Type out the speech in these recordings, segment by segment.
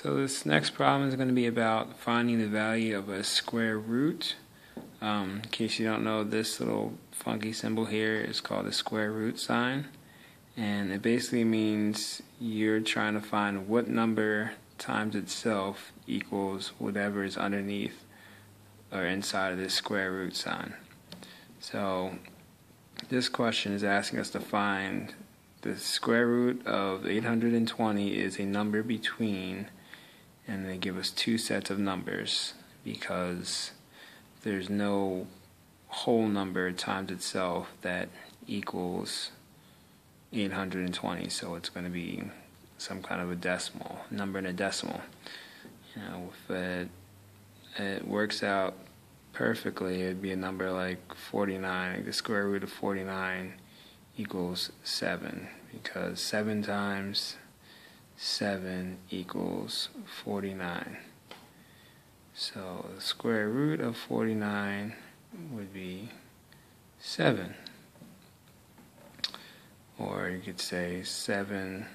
So this next problem is going to be about finding the value of a square root. Um, in case you don't know, this little funky symbol here is called a square root sign. And it basically means you're trying to find what number times itself equals whatever is underneath or inside of this square root sign. So this question is asking us to find the square root of 820 is a number between and they give us two sets of numbers because there's no whole number times itself that equals 820 so it's going to be some kind of a decimal number in a decimal. You know if it, it works out perfectly it'd be a number like 49 like the square root of 49 equals 7 because 7 times 7 equals 49. So the square root of 49 would be 7. Or you could say 7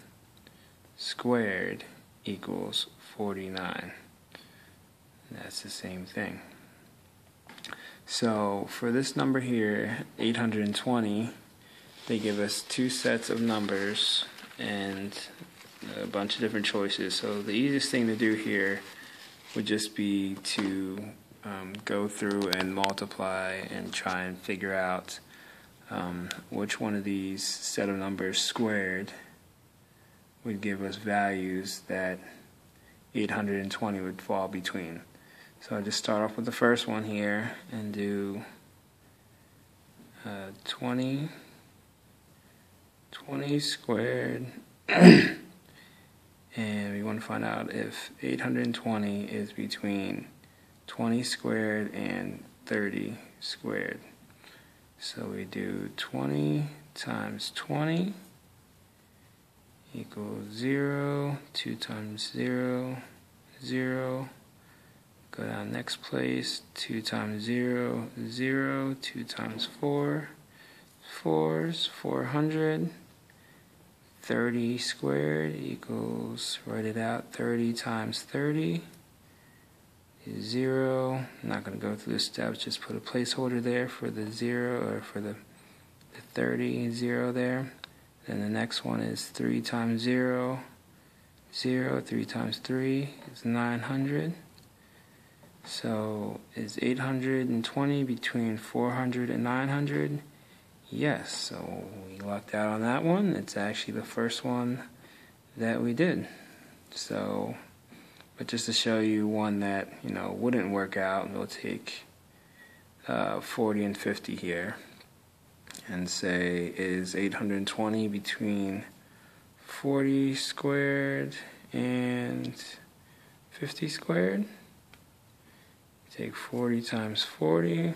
squared equals 49. That's the same thing. So for this number here, 820, they give us two sets of numbers and a bunch of different choices. So the easiest thing to do here would just be to um, go through and multiply and try and figure out um, which one of these set of numbers squared would give us values that 820 would fall between. So I just start off with the first one here and do uh, 20, 20 squared and we want to find out if 820 is between 20 squared and 30 squared. So we do 20 times 20 equals 0, 2 times 0, 0. Go down next place, 2 times 0, 0, 2 times 4, 4 is 400. 30 squared equals, write it out, 30 times 30 is 0. I'm not going to go through the steps, just put a placeholder there for the 0 or for the, the 30, 0 there. Then the next one is 3 times 0, 0, 3 times 3 is 900. So is 820 between 400 and 900? Yes, so we lucked out on that one. It's actually the first one that we did. So, but just to show you one that, you know, wouldn't work out, we'll take uh, 40 and 50 here and say is 820 between 40 squared and 50 squared. Take 40 times 40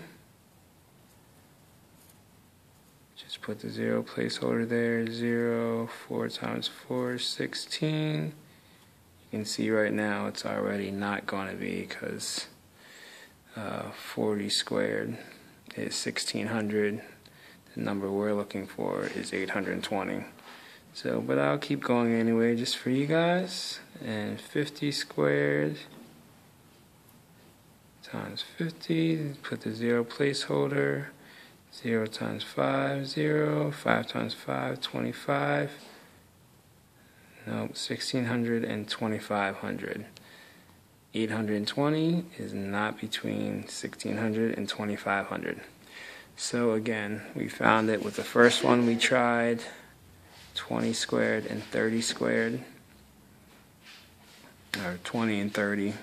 Just put the zero placeholder there. Zero, four times four, 16. You can see right now it's already not going to be because uh, 40 squared is 1600. The number we're looking for is 820. So, but I'll keep going anyway just for you guys. And 50 squared times 50, put the zero placeholder. 0 times 5, 0. 5 times 5, 25. Nope, 1600 and 2500. 820 is not between 1600 and 2500. So again, we found it with the first one we tried 20 squared and 30 squared, or 20 and 30.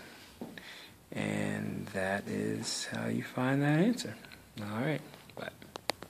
And that is how you find that answer. All right.